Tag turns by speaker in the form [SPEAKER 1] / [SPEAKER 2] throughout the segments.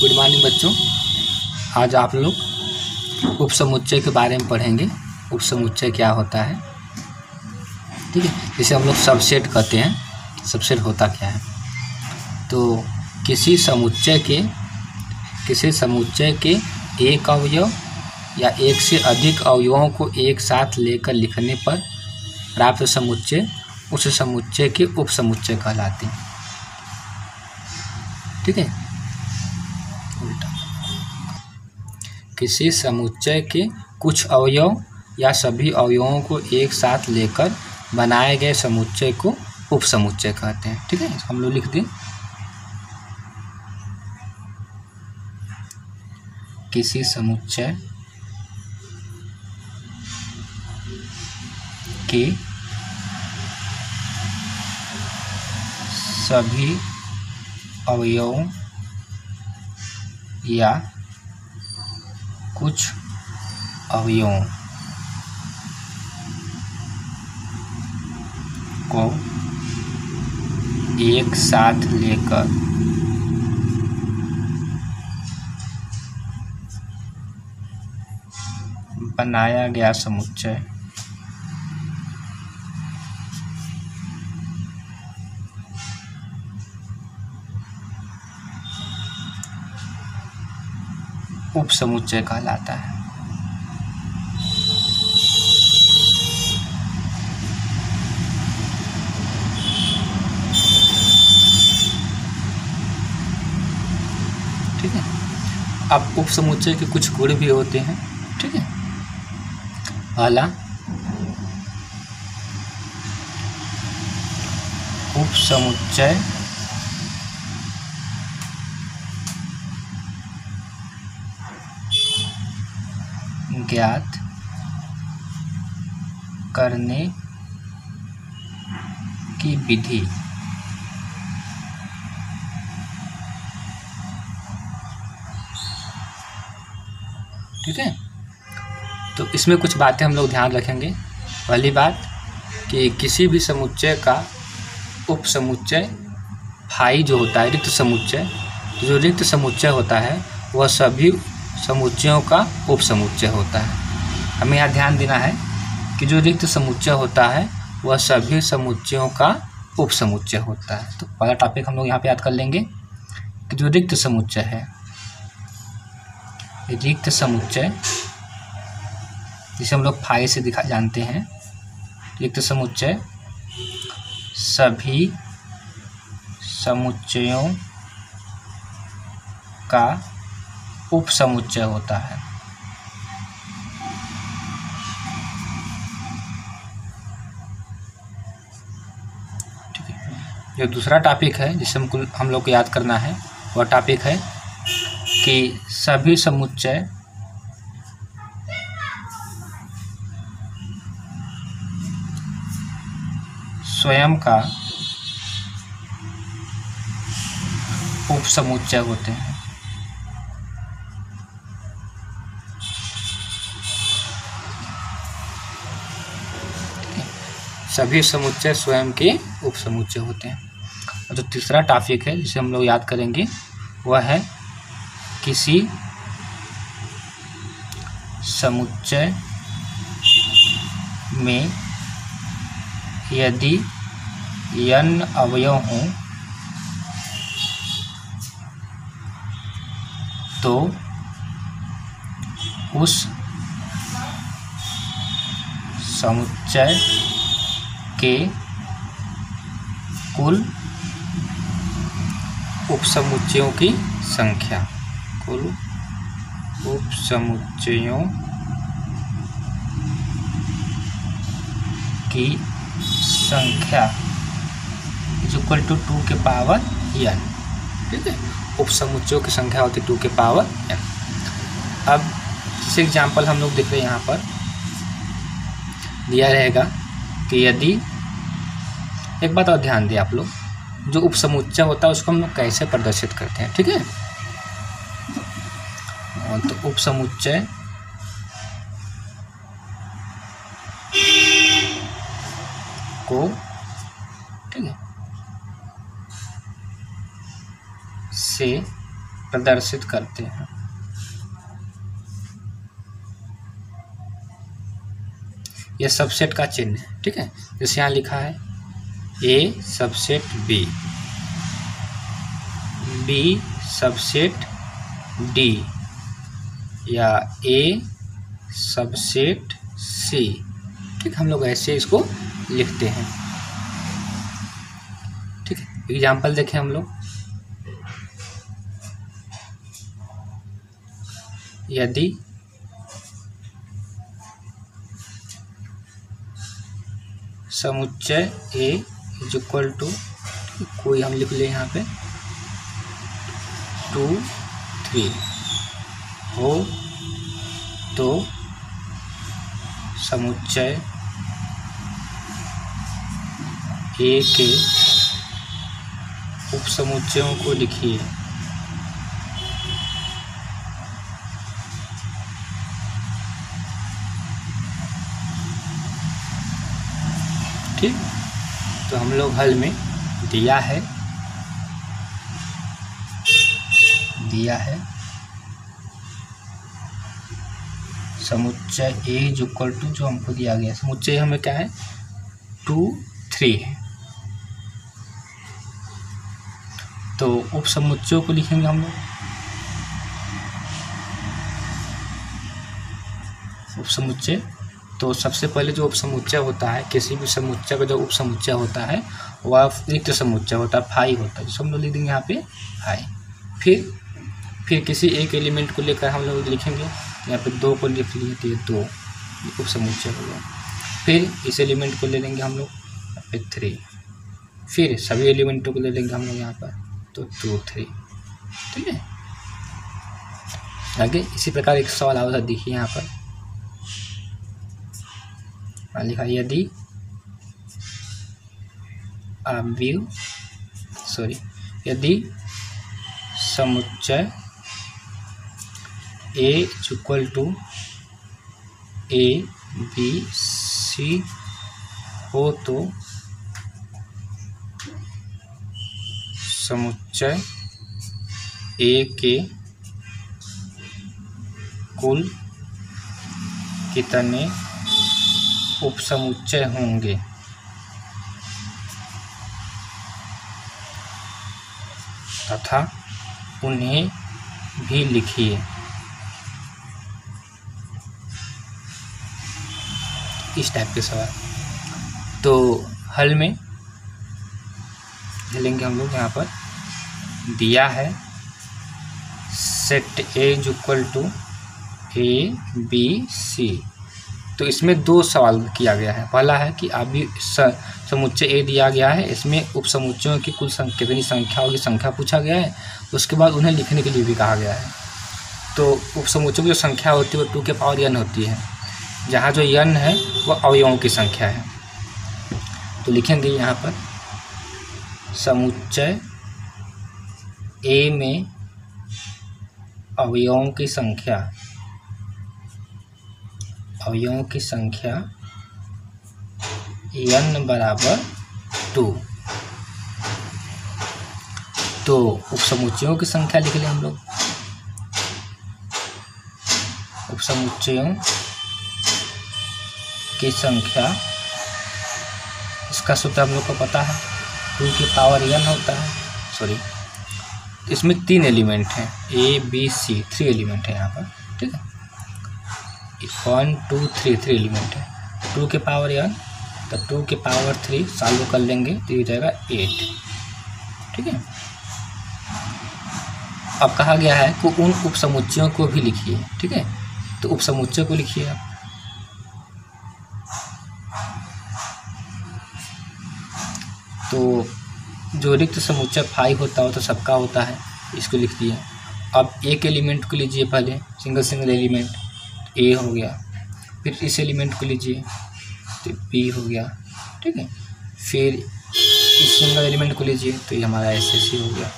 [SPEAKER 1] Good morning बच्चों। आज आप लोग उप उपसमुच्चय के बारे में पढ़ेंगे। उपसमुच्चय क्या होता है? ठीक है, जिसे हम लोग सबसेट कहते हैं। सबसेट होता क्या है? तो किसी समुच्चय के, किसी समुच्चय के एक अवयव या एक से अधिक अवयवों को एक साथ लेकर लिखने पर प्राप्त समुच्चय उस समुच्चय के उपसमुच्चय कहलाते हैं। ठीक है किसी समुच्चय के कुछ अवयव या सभी अवयवों को एक साथ लेकर बनाए गए समुच्चय को उपसमुच्चय कहते हैं। ठीक है? हम लोग लिख दें। किसी समुच्चय के सभी अवयवों या कुछ अवयवों को एक साथ लेकर बनाया गया समुच्चय उपसमुच्चय कहलाता है। ठीक है? अब उपसमुच्चय के कुछ गुण भी होते हैं, ठीक है? पहला उपसमुच्चय ज्ञात करने की विधि। ठीक है? तो इसमें कुछ बातें हम लोग ध्यान रखेंगे। पहली बात कि किसी भी समुच्चय का उपसमुच्चय फाई जो होता है, रिक्त समुच्चय, जो रिक्त समुच्चय होता है, वह सभी समुच्चयों का उपसमुच्चय होता है। हमें यहाँ ध्यान देना है कि जो रिक्त समुच्चय होता है, वह सभी समुच्चयों का उपसमुच्चय होता है। तो पहला टॉपिक हम लोग यहाँ पे याद कर लेंगे कि जो रिक्त समुच्चय है रिक्त समुच्चय, जिसे हम लोग फाई से दिखा, जानते हैं, रिक्त समुच्चय सभी समुच्चयों का उपसमुच्चय होता है। ठीक है। जो दूसरा टॉपिक है, जिसे हमको हम लोग को याद करना है, वह टॉपिक है कि सभी समुच्चय स्वयं का उपसमुच्चय होते हैं। सभी समुच्चय स्वयं के उप उपसमुच्चय होते हैं। और जो तीसरा टॉपिक है, जिसे हम लोग याद करेंगे, वह है किसी समुच्चय में यदि यन अवयव हों तो उस समुच्चय के कुल उपसमुच्चयों की संख्या। कुल उपसमुच्चयों की संख्या इज़ इक्वल टू टू के पावर एन ठीक है? उपसमुच्चयों की संख्या होती है टू के पावर एन अब जैसे एग्ज़ाम्पल हम लोग देख रहे हैं यहाँ पर, दिया रहेगा कि यदि एक बात और ध्यान दें आप लोग, जो उपसमुच्चय होता है उसको हम लोग कैसे प्रदर्शित करते हैं, ठीक है? तो उपसमुच्चय, को, ठीक है? से प्रदर्शित करते हैं। यह सबसेट का चिन्ह है, ठीक है? जैसे यहाँ लिखा है A subset B B subset D या ए सबसेट सी ठीक, हम लोग ऐसे इसको लिखते हैं। ठीक है एग्ज़ाम्पल देखें हम लोग। यदि समुच्चय ए इज़ इक्वल टू, कोई हम लिख लें यहाँ पे, टू, थ्री। हो तो समुच्चय ए के उपसमुच्चयों को लिखिए। ठीक? तो हम लोग हल में दिया है। दिया है। समुच्चय ए इज़ इक्वल टू जो हमको दिया गया, समुच्चय हमें क्या है? टू थ्री है। तो उप समुच्चयों को लिखेंगे हम लोग। उप समुच्चय तो सबसे पहले जो उप समुच्चय होता है, किसी भी समुच्चय का जो उप समुच्चय होता है, वह रिक्त समुच्चय होता है फाई होता है। जिसको हम लोग लिख देंगे यहाँ पे फाई फिर फिर किसी एक एलिमेंट को लेकर हम लोग लिखेंगे। यहाँ पे दो को लिख लिए तो ये दो उप समुच्चय हो गया। फिर इस एलिमेंट को ले लेंगे हम लोग, यहाँ पे थ्री फिर सभी एलिमेंटों को ले लेंगे हम लोग यहाँ पर तो टू थ्री ठीक है? आगे इसी प्रकार एक सवाल आवश्यक देखिए यहाँ पर। लिखा यदि अव्यव सॉरी यदि समुच्चय A equal to A B C हो तो समुच्चय ए के कुल कितने उपसमुच्चय होंगे। तथा उन्हें भी लिखिए। इस टाइप के सवाल। तो हल में लेंगे हम लोग यहाँ पर दिया है। Set A is equal to A B C तो इसमें दो सवाल किया गया है। पहला है कि अभी समुच्चय ए दिया गया है। इसमें उप समुच्चयों की कुल संख्या, कितनी संख्याओं की संख्या पूछा गया है, उसके बाद उन्हें लिखने के लिए भी कहा गया है। तो उप समुच्चयों की जो संख्या होती है, वो टू के पावर यन होती है। जहाँ जो यन है वह अवयवों की संख्या है। तो लिखेंगे यहाँ पर, समुच्चय ए में अवयवों की संख्या अवयवों की संख्या n बराबर टू तो उपसमुच्चयों की संख्या लिख लें हम लोग। उपसमुच्चयों की संख्या, इसका सूत्र हम लोग को पता है। टू की पावर n होता है सॉरी इसमें तीन एलिमेंट हैं A B C three element है यहाँ पर, ठीक है? One two three three element है। टू के पावर एन तो टू के पावर थ्री सॉल्व कर लेंगे तो ये हो जाएगा एट ठीक है? अब कहा गया है कि उन उपसमुच्चयों को भी लिखिए, ठीक है? तो उपसमुच्चय को लिखिए आप। तो जो रिक्त समुच्चय फाइव होता हो तो सबका होता है, इसको लिख दिया। अब एक एलिमेंट को लीजिए पहले सिंगल सिंगल एलिमेंट ए हो गया। फिर इस एलिमेंट को लीजिए तो बी हो गया, ठीक है? फिर इस सिंगल एलिमेंट को लीजिए तो ये हमारा एस एस हो गया।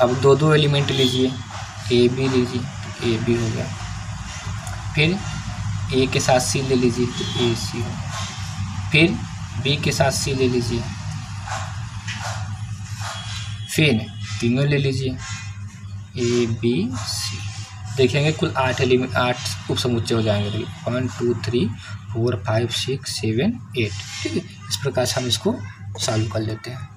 [SPEAKER 1] अब दो दो एलिमेंट लीजिए ए बी लीजिए तो ए बी हो गया। फिर ए के साथ सी ले लीजिए तो ए सी हो फिर बी के साथ सी ले लीजिए। फिर तीनों ले लीजिए ए बी सी देखेंगे, कुल आठ एलिमेंट आठ उप समुच्चय हो जाएँगे। देखिए one two three four five six seven eight ठीक है? इस प्रकार से हम इसको सॉल्व कर लेते हैं।